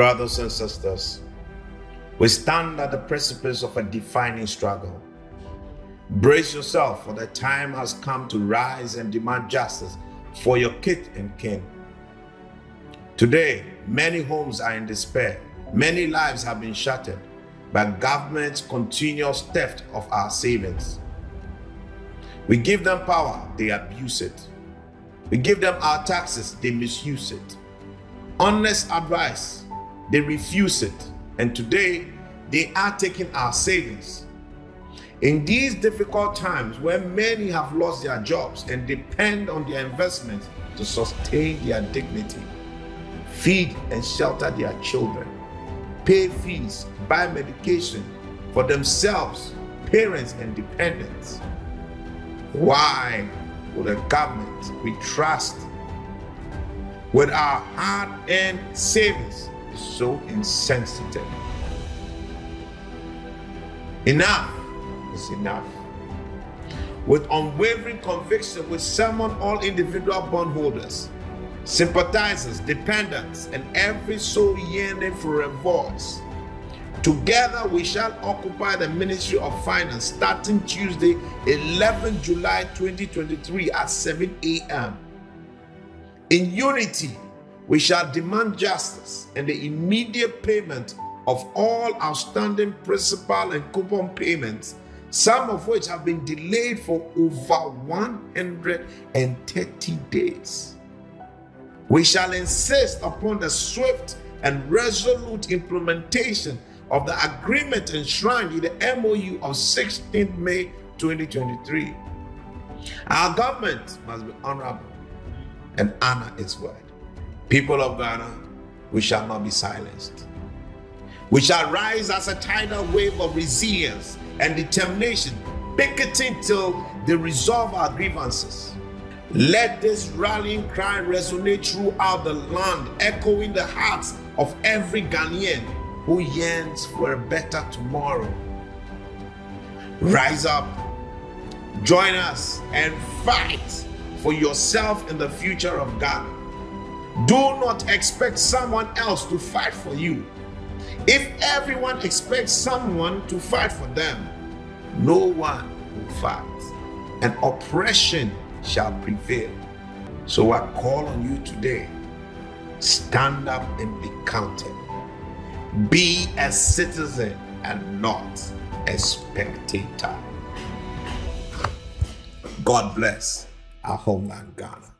Brothers and sisters, we stand at the precipice of a defining struggle. Brace yourself, for the time has come to rise and demand justice for your kith and kin. Today, many homes are in despair. Many lives have been shattered by government's continuous theft of our savings. We give them power, they abuse it. We give them our taxes, they misuse it. Honest advice, they refuse it. And today, they are taking our savings. In these difficult times when many have lost their jobs and depend on their investments to sustain their dignity, feed and shelter their children, pay fees, buy medication for themselves, parents, and dependents. Why would a government we trust with our hard earned savings so insensitive. Enough is enough. With unwavering conviction, we summon all individual bondholders, sympathizers, dependents, and every soul yearning for a voice. Together, we shall occupy the Ministry of Finance starting Tuesday, 11 July 2023 at 7 a.m. In unity, we shall demand justice and the immediate payment of all outstanding principal and coupon payments, some of which have been delayed for over 130 days. We shall insist upon the swift and resolute implementation of the agreement enshrined in the MOU of 16 May 2023. Our government must be honorable and honor its word. People of Ghana, we shall not be silenced. We shall rise as a tidal wave of resilience and determination, picketing till they resolve our grievances. Let this rallying cry resonate throughout the land, echoing the hearts of every Ghanaian who yearns for a better tomorrow. Rise up, join us, and fight for yourself and the future of Ghana. Do not expect someone else to fight for you. If everyone expects someone to fight for them, no one will fight, and oppression shall prevail. So I call on you today stand up and be counted. Be a citizen and not a spectator. God bless our homeland, Ghana.